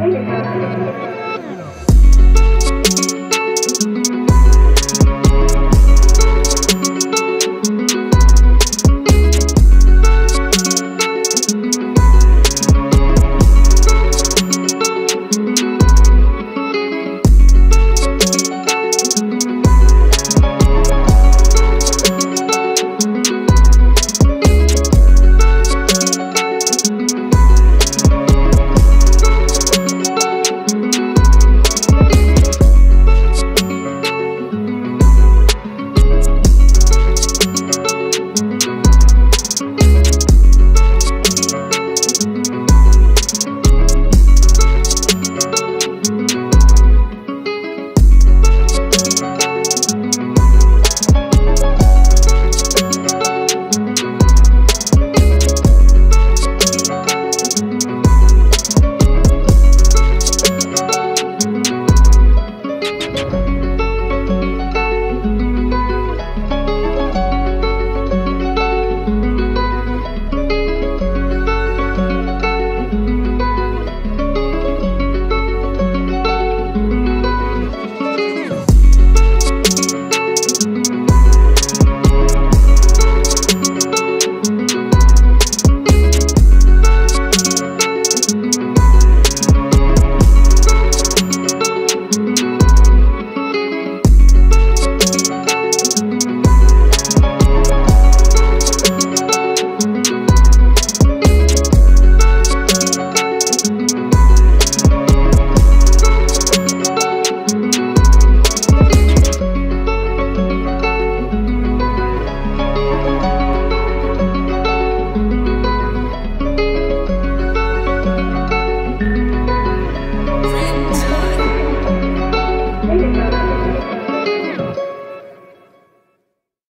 Música